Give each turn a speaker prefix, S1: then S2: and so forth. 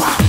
S1: Wow.